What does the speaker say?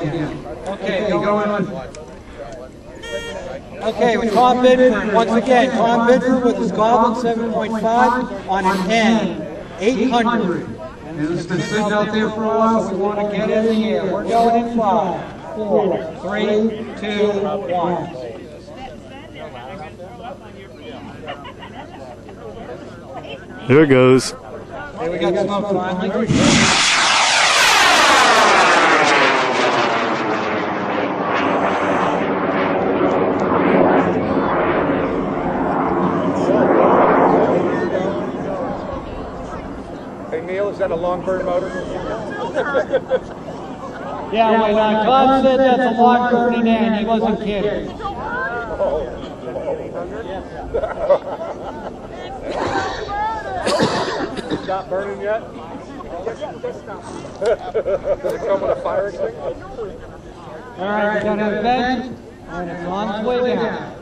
again. Okay, going on. Okay, with Tom Bidford, once again, Tom Bidford with his Goblin 7.5 on an N, 800. And it's been sitting out there for a while, so we want to get in the air. We're going in five, four, three, two, one. Here it goes. Okay, we got smoke finally. Hey Neil, is that a long burn motor? Yeah, when uh, Todd said that's a long burning N, he wasn't kidding. Not burning yet? Does it come with a fire extinguisher? All right, we're gonna vent, and it's on its way down.